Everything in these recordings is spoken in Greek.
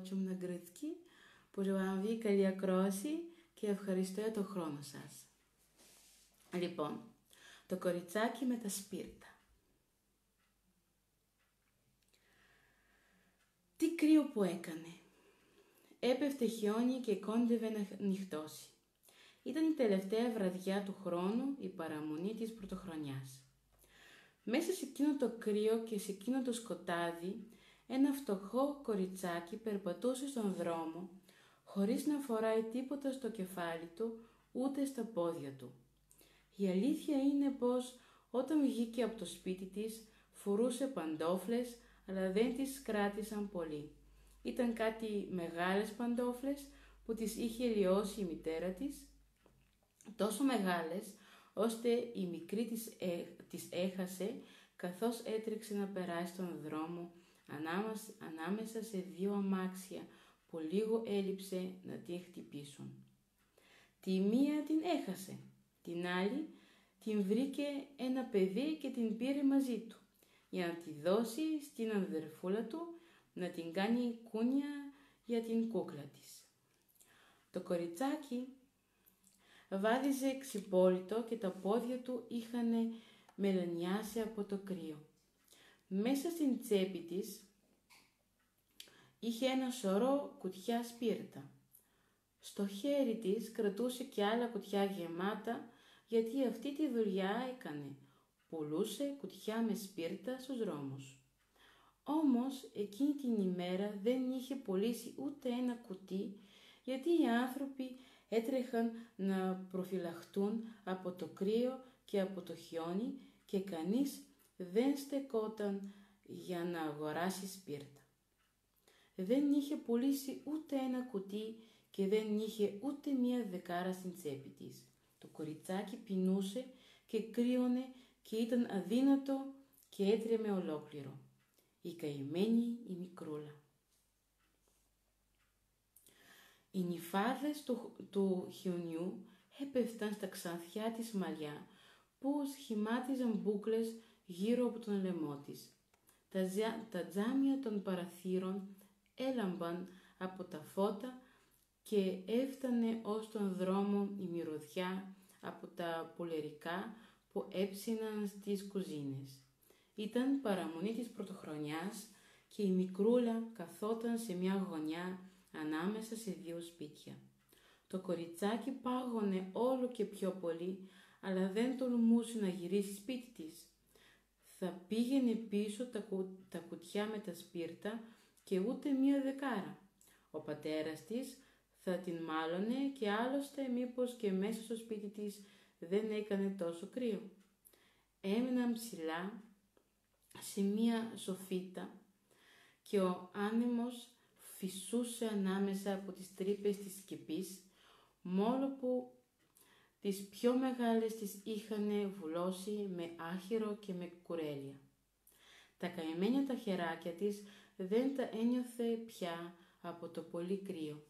Τσουμναγκριτική που ζωγραφεί καλή ακρόαση και ευχαριστώ για τον χρόνο σας. Λοιπόν, το κοριτσάκι με τα σπίρτα. Τι κρύο που έκανε. Έπεφτε χιόνι και κόντευε να νυχτώσει. Ήταν η τελευταία βραδιά του χρόνου, η παραμονή της πρωτοχρονιάς. Μέσα σε εκείνο το κρύο και σε εκείνο το σκοτάδι, ένα φτωχό κοριτσάκι περπατούσε στον δρόμο, χωρίς να φοράει τίποτα στο κεφάλι του, ούτε στα πόδια του. Η αλήθεια είναι πως όταν βγήκε από το σπίτι της, φορούσε παντόφλες, αλλά δεν τις κράτησαν πολύ. Ήταν κάτι μεγάλες παντόφλες που τις είχε λιώσει η μητέρα της, τόσο μεγάλες, ώστε η μικρή της, ε, της έχασε καθώς έτρεξε να περάσει τον δρόμο ανάμεσα σε δύο αμάξια που λίγο έλειψε να την χτυπήσουν. Τη μία την έχασε, την άλλη την βρήκε ένα παιδί και την πήρε μαζί του για να τη δώσει στην αδερφούλα του να την κάνει κούνια για την κούκλα της. Το κοριτσάκι βάδιζε ξυπόλυτο και τα πόδια του είχαν μελανιάσει από το κρύο. Μέσα στην τσέπη της είχε ένα σωρό κουτιά σπίρτα. Στο χέρι της κρατούσε και άλλα κουτιά γεμάτα γιατί αυτή τη δουλειά έκανε. Πουλούσε κουτιά με σπίρτα στους δρόμους. Όμως εκείνη την ημέρα δεν είχε πουλήσει ούτε ένα κουτί γιατί οι άνθρωποι έτρεχαν να προφυλαχτούν από το κρύο και από το χιόνι και κανείς δεν στεκόταν για να αγοράσει σπίρτα. Δεν είχε πουλήσει ούτε ένα κουτί και δεν είχε ούτε μία δεκάρα στην τσέπη της. Το κοριτσάκι πεινούσε και κρύωνε και ήταν αδύνατο και έτρεμε ολόκληρο. Η καημένη η μικρούλα. Οι νυφάδες του, του χιονιού έπεφταν στα ξανθιά της μαλλιά που σχημάτιζαν μπούκλες γύρω από τον λαιμό της. Τα, τα τζάμια των παραθύρων έλαμπαν από τα φώτα και έφτανε ως τον δρόμο η μυρωδιά από τα πουλερικά που έψιναν στις κουζίνες. Ήταν παραμονή της πρωτοχρονιάς και η μικρούλα καθόταν σε μια γωνιά ανάμεσα σε δύο σπίτια. Το κοριτσάκι πάγωνε όλο και πιο πολύ, αλλά δεν τολμούσε να γυρίσει σπίτι της. Θα πήγαινε πίσω τα, τα κουτιά με τα σπίρτα και ούτε μία δεκάρα. Ο πατέρας της θα την μάλωνε και άλλωστε μήπως και μέσα στο σπίτι της δεν έκανε τόσο κρύο. Έμειναν ψηλά σε μία σοφίτα και ο άνεμος φυσούσε ανάμεσα από τις τρύπες της σκεπής, μόνο που τις πιο μεγάλες τις είχαν βουλώσει με άχυρο και με κουρέλια. Τα καημένα τα χεράκια της δεν τα ένιωθε πια από το πολύ κρύο.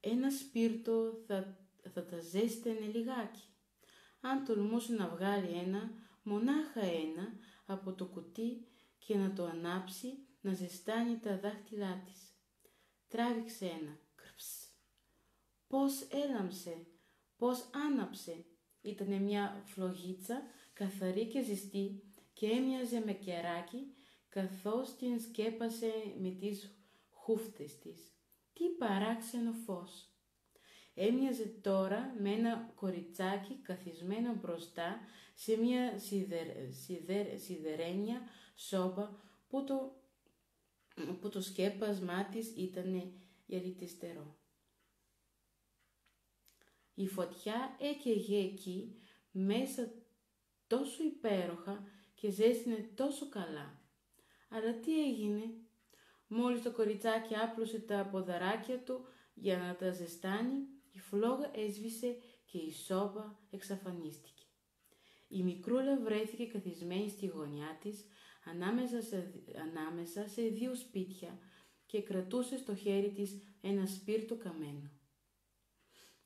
Ένα σπίρτο θα, θα τα ζέστενε λιγάκι. Αν τολμούσε να βγάλει ένα, μονάχα ένα, από το κουτί και να το ανάψει, να ζεστάνει τα δάχτυλά της. Τράβηξε ένα, κρυψ. Πώς έλαμψε, πώς άναψε. Ήτανε μια φλογίτσα καθαρή και ζεστή και έμοιαζε με κεράκι καθώς την σκέπασε με τις χούφτες της. Τι παράξενο φως! Έμοιαζε τώρα με ένα κοριτσάκι καθισμένο μπροστά σε μια σιδερ, σιδερ, σιδερένια σώπα που το, που το σκέπασμά της ήταν γυαλιτιστερό. Η φωτιά έκαιγε εκεί μέσα τόσο υπέροχα και ζέστηνε τόσο καλά. Αλλά τι έγινε; Μόλις το κοριτσάκι άπλωσε τα ποδαράκια του για να τα ζεστάνει, η φλόγα έσβησε και η σώπα εξαφανίστηκε. Η μικρούλα βρέθηκε καθισμένη στη γωνιά της ανάμεσα σε, ανάμεσα σε δύο σπίτια και κρατούσε στο χέρι της ένα σπίρτο καμένο.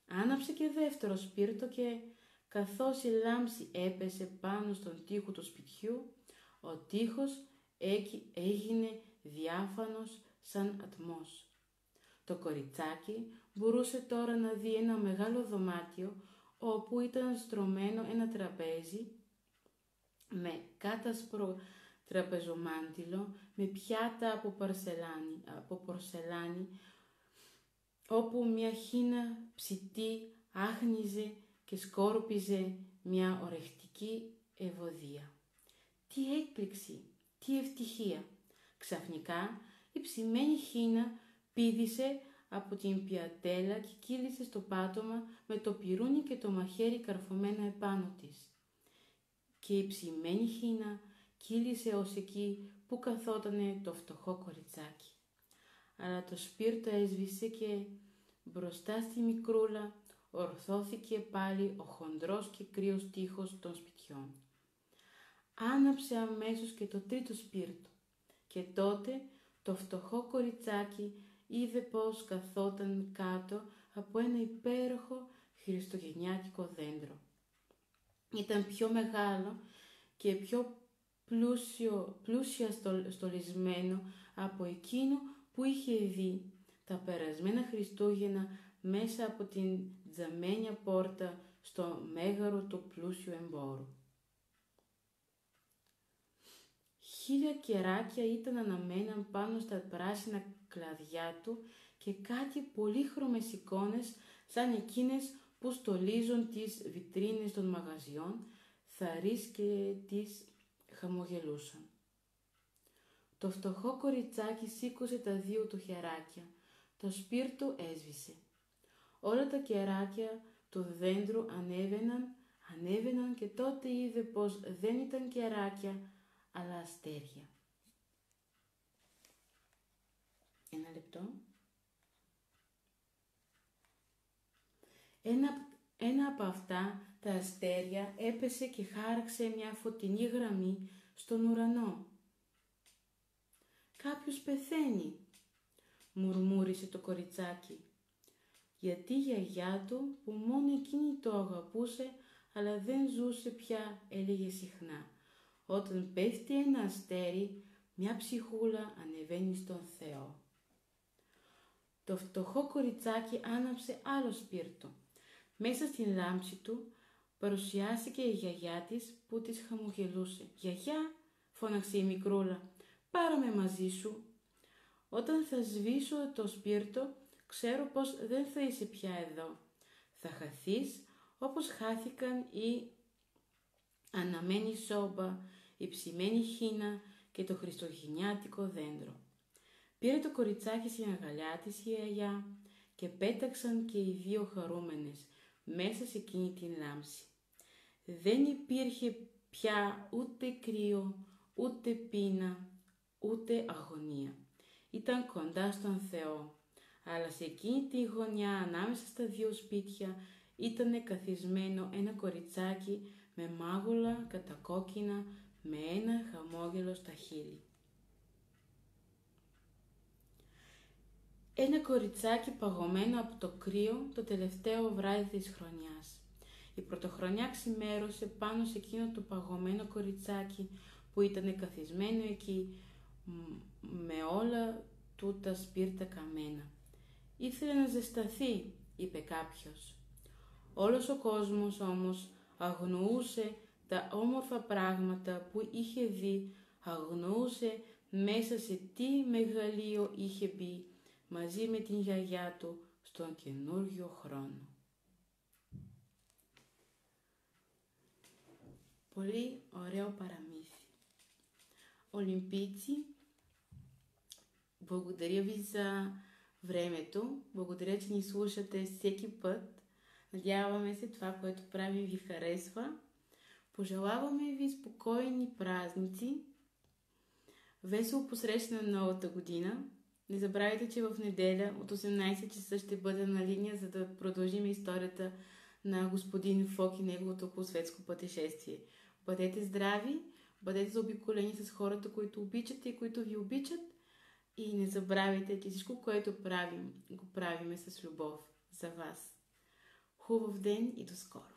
Άναψε και δεύτερο σπίρτο και καθώς η λάμψη έπεσε πάνω στον τοίχο του σπιτιού, ο τοίχος έγινε διάφανος σαν ατμός. Το κοριτσάκι μπορούσε τώρα να δει ένα μεγάλο δωμάτιο όπου ήταν στρωμένο ένα τραπέζι με κάτασπρο τραπεζομάντιλο, με πιάτα από, παρσελάνη, από πορσελάνη, όπου μια χίνα ψητή άχνιζε και σκόρπιζε μια ορεχτική ευωδία. Τι έκπληξη, τι ευτυχία! Ξαφνικά η ψημένη χίνα πήδησε από την πιατέλα και κύλησε στο πάτωμα με το πυρούνι και το μαχαίρι καρφωμένα επάνω της. Και η ψημένη χίνα κύλησε ως εκεί που καθότανε το φτωχό κοριτσάκι. Αλλά το σπίρτο έσβησε και μπροστά στη μικρούλα ορθώθηκε πάλι ο χοντρός και κρύος τείχος των σπιτιών. Άναψε αμέσως και το τρίτο σπίρτο και τότε το φτωχό κοριτσάκι είδε πως καθόταν κάτω από ένα υπέροχο χριστουγεννιάτικο δέντρο. Ήταν πιο μεγάλο και πιο πλούσιο, πλούσια στολισμένο από εκείνο που είχε δει τα περασμένα Χριστούγεννα μέσα από την τζαμένια πόρτα στο μέγαρο του πλούσιου εμπόρου. Χίλια κεράκια ήταν αναμένα πάνω στα πράσινα κλαδιά του και κάτι πολύχρωμες εικόνες σαν εκείνες που στολίζουν τις βιτρίνες των μαγαζιών, θαρείς και τις χαμογελούσαν. Το φτωχό κοριτσάκι σήκωσε τα δύο του χεράκια. Το σπίρτο έσβησε. Όλα τα κεράκια του δέντρου ανέβαιναν, ανέβαιναν και τότε είδε πως δεν ήταν κεράκια, αλλά αστέρια. Ένα λεπτό. Ένα, ένα από αυτά τα αστέρια έπεσε και χάραξε μια φωτεινή γραμμή στον ουρανό. «Κάποιος πεθαίνει», μουρμούρισε το κοριτσάκι, γιατί η γιαγιά του που μόνο εκείνη το αγαπούσε αλλά δεν ζούσε πια έλεγε συχνά «Όταν πέφτει ένα αστέρι, μια ψυχούλα ανεβαίνει στον Θεό». Το φτωχό κοριτσάκι άναψε άλλο σπίρτο. Μέσα στην λάμψη του παρουσιάστηκε η γιαγιά της που της χαμογελούσε. «Γιαγιά», φώναξε η μικρούλα, «πάρω με μαζί σου». «Όταν θα σβήσω το σπίρτο, ξέρω πως δεν θα είσαι πια εδώ. Θα χαθείς όπως χάθηκαν η αναμένη σόμπα, η ψημένη χίνα και το χριστουγεννιάτικο δέντρο. Πήρε το κοριτσάκι στην αγκαλιά της η γιαγιά και πέταξαν και οι δύο χαρούμενες μέσα σε εκείνη την λάμψη. Δεν υπήρχε πια ούτε κρύο, ούτε πείνα, ούτε αγωνία. Ήταν κοντά στον Θεό, αλλά σε εκείνη τη γωνιά ανάμεσα στα δύο σπίτια ήταν καθισμένο ένα κοριτσάκι με μάγουλα κατακόκκινα με ένα χαμόγελο στα χείλη. Ένα κοριτσάκι παγωμένο από το κρύο το τελευταίο βράδυ της χρονιάς. Η πρωτοχρονιά ξημέρωσε πάνω σε εκείνο το παγωμένο κοριτσάκι που ήταν καθισμένο εκεί με όλα του τα σπίρτα καμένα. Ήθελε να ζεσταθεί, είπε κάποιος. Όλος ο κόσμος όμως αγνοούσε τα όμορφα πράγματα που είχε δει, αγνοούσε μέσα σε τι μεγαλείο είχε μπει μαζί με την γιαγιά του στον καινούριο χρόνο. Πολύ ωραίο παραμύθι. Ολυμπίτσι благодаря ви за времето. Благодаря, че ни слушате всеки път. Надяваме се това, което правим ви харесва. Пожелаваме ви спокойни празници. Весело посрещане на новата година. Не забравяйте, че в неделя от 18 часа ще бъда на линия, за да продължим историята на господин Фок и неговото околосветско пътешествие. Бъдете здрави, бъдете заобиколени с хората, които обичате и които ви обичат. И не забравяйте, че всичко, което правим, го правиме с любов за вас. Хубав ден и до скоро!